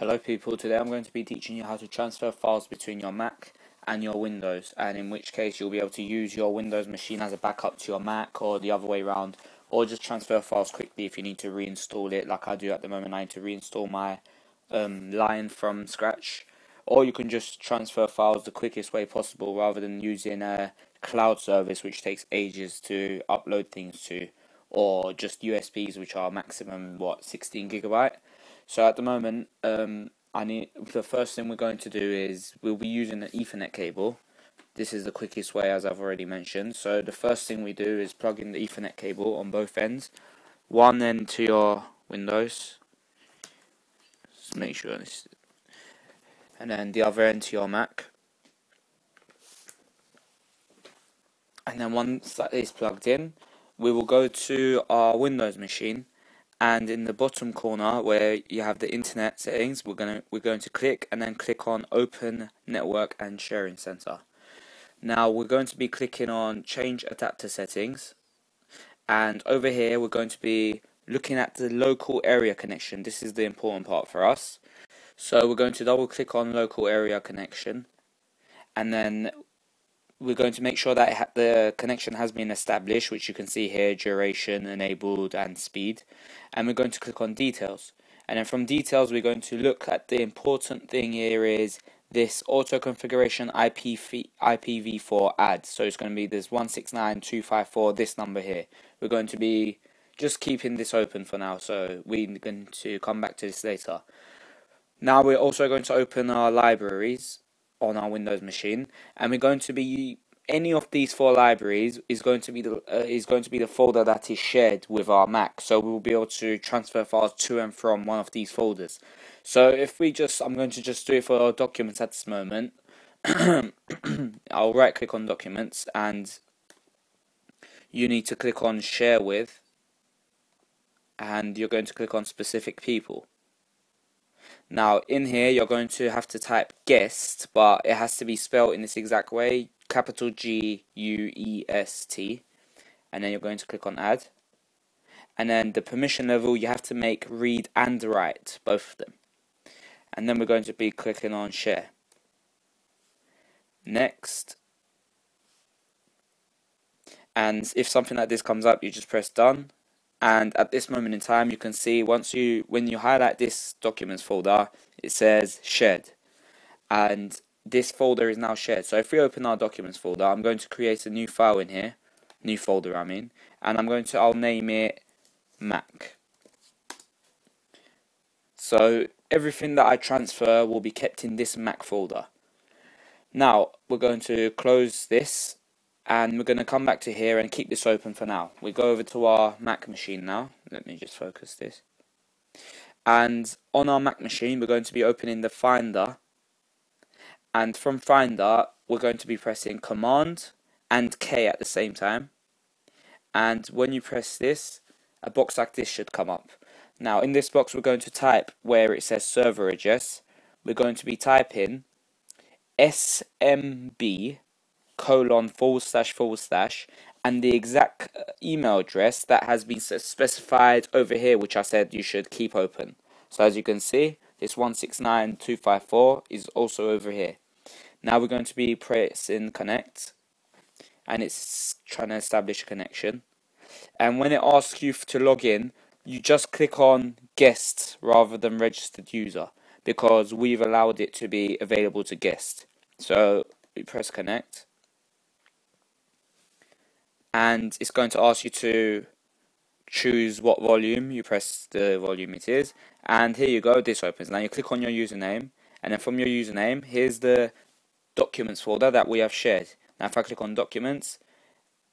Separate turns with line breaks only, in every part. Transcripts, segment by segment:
Hello people, today I'm going to be teaching you how to transfer files between your Mac and your Windows and in which case you'll be able to use your Windows machine as a backup to your Mac or the other way around or just transfer files quickly if you need to reinstall it like I do at the moment. I need to reinstall my um, Lion from scratch. Or you can just transfer files the quickest way possible rather than using a cloud service which takes ages to upload things to or just USBs which are maximum what 16 gigabyte so at the moment, um, I need the first thing we're going to do is we'll be using an Ethernet cable. This is the quickest way, as I've already mentioned. So the first thing we do is plug in the Ethernet cable on both ends. One end to your Windows. Just make sure this, and then the other end to your Mac. And then once that is plugged in, we will go to our Windows machine and in the bottom corner where you have the internet settings we're going to we're going to click and then click on open network and sharing center. Now we're going to be clicking on change adapter settings. And over here we're going to be looking at the local area connection. This is the important part for us. So we're going to double click on local area connection. And then we're going to make sure that the connection has been established, which you can see here, duration, enabled, and speed. And we're going to click on details. And then from details, we're going to look at the important thing here is this auto configuration IP IPv4 add. So it's going to be this 169.254, this number here. We're going to be just keeping this open for now, so we're going to come back to this later. Now we're also going to open our libraries on our Windows machine, and we're going to be any of these four libraries is going to be the uh, is going to be the folder that is shared with our Mac. So we will be able to transfer files to and from one of these folders. So if we just, I'm going to just do it for our documents at this moment. I'll right click on documents and you need to click on share with and you're going to click on specific people. Now, in here, you're going to have to type guest, but it has to be spelled in this exact way capital G U E S T. And then you're going to click on add. And then the permission level, you have to make read and write, both of them. And then we're going to be clicking on share. Next. And if something like this comes up, you just press done and at this moment in time you can see once you when you highlight this documents folder it says shared. And this folder is now shared. So if we open our documents folder I'm going to create a new file in here. New folder I mean. And I'm going to I'll name it Mac. So everything that I transfer will be kept in this Mac folder. Now we're going to close this and we're going to come back to here and keep this open for now. We go over to our Mac machine now. Let me just focus this. And on our Mac machine, we're going to be opening the Finder. And from Finder, we're going to be pressing Command and K at the same time. And when you press this, a box like this should come up. Now, in this box, we're going to type where it says server address. We're going to be typing SMB colon forward slash forward slash and the exact uh, email address that has been specified over here which I said you should keep open. So as you can see this 169.254 is also over here. Now we're going to be pressing connect and it's trying to establish a connection and when it asks you to log in you just click on guest rather than registered user because we've allowed it to be available to guest. So we press connect and it's going to ask you to choose what volume you press the volume it is. And here you go this opens. Now you click on your username. And then from your username here's the documents folder that we have shared. Now if I click on documents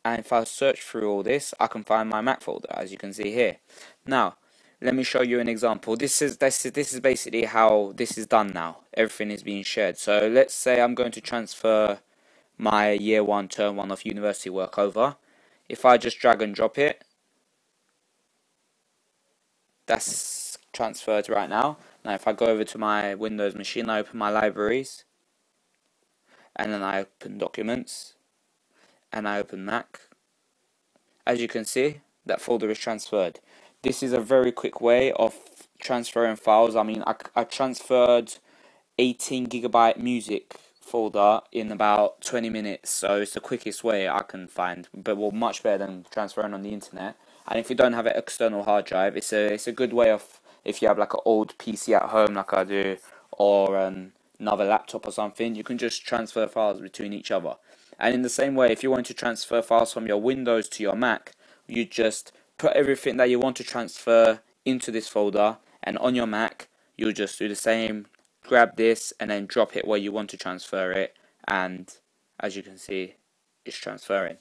and if I search through all this I can find my Mac folder as you can see here. Now let me show you an example. This is this is this is basically how this is done now. Everything is being shared. So let's say I'm going to transfer my year one term one of university work over if I just drag and drop it that's transferred right now. Now if I go over to my Windows machine I open my libraries and then I open documents and I open Mac. As you can see that folder is transferred. This is a very quick way of transferring files. I mean, I, I transferred 18 gigabyte music folder in about 20 minutes, so it's the quickest way I can find, but well, much better than transferring on the internet. And if you don't have an external hard drive, it's a it's a good way of if you have like an old PC at home, like I do, or um, another laptop or something, you can just transfer files between each other. And in the same way, if you want to transfer files from your Windows to your Mac, you just put everything that you want to transfer into this folder, and on your Mac, you'll just do the same. Grab this and then drop it where you want to transfer it, and as you can see, it's transferring.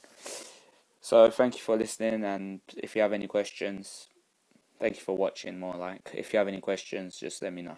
So thank you for listening, and if you have any questions, thank you for watching. More like, if you have any questions, just let me know.